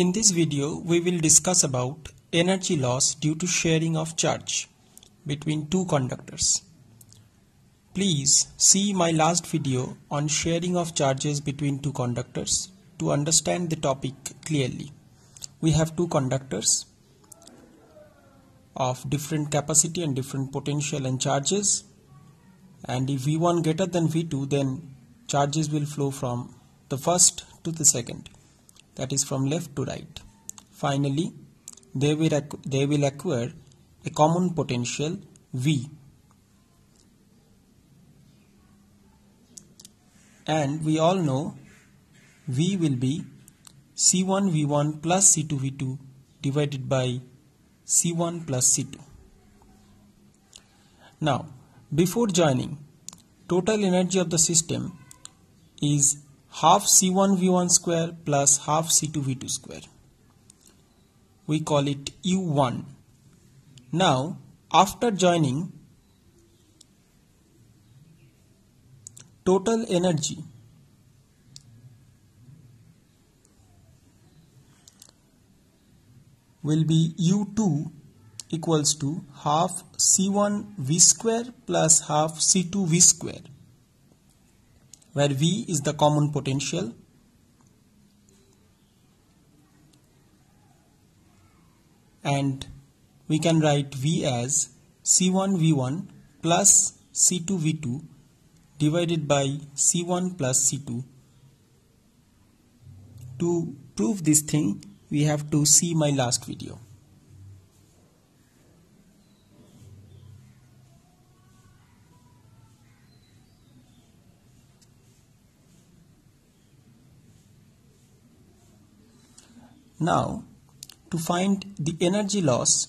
In this video, we will discuss about energy loss due to sharing of charge between two conductors. Please see my last video on sharing of charges between two conductors to understand the topic clearly. We have two conductors of different capacity and different potential and charges and if V1 greater than V2 then charges will flow from the first to the second that is from left to right. Finally, they will, they will acquire a common potential V and we all know V will be C1 V1 plus C2 V2 divided by C1 plus C2. Now, before joining, total energy of the system is half C1 V1 square plus half C2 V2 square. We call it U1. Now, after joining, total energy will be U2 equals to half C1 V square plus half C2 V square where V is the common potential and we can write V as C1 V1 plus C2 V2 divided by C1 plus C2. To prove this thing we have to see my last video. Now, to find the energy loss,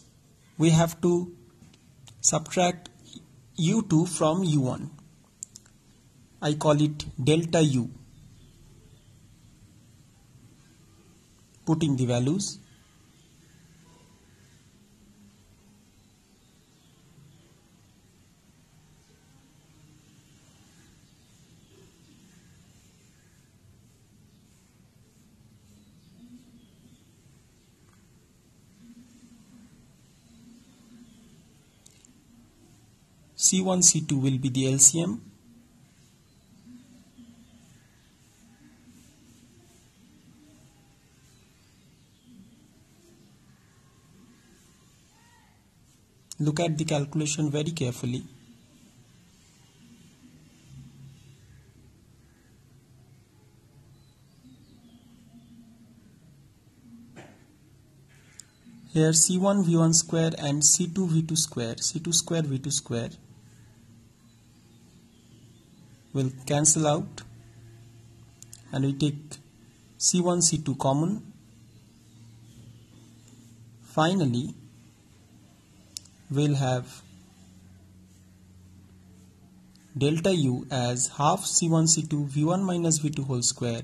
we have to subtract U2 from U1. I call it delta U. Putting the values. C1, C2 will be the LCM. Look at the calculation very carefully. Here C1 V1 square and C2 V2 square, C2 square V2 square will cancel out and we take C1 C2 common. Finally we'll have delta u as half C1 C2 V1 minus V2 whole square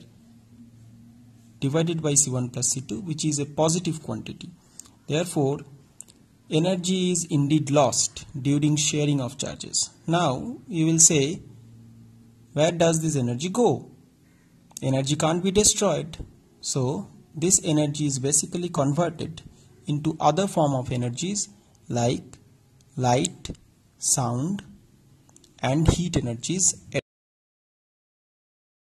divided by C1 plus C2 which is a positive quantity. Therefore energy is indeed lost during sharing of charges. Now you will say where does this energy go? Energy can't be destroyed. So this energy is basically converted into other form of energies like light, sound and heat energies